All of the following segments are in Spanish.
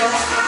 감사합니다.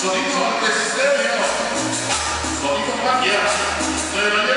Sonido de estéreo. Sonido magia.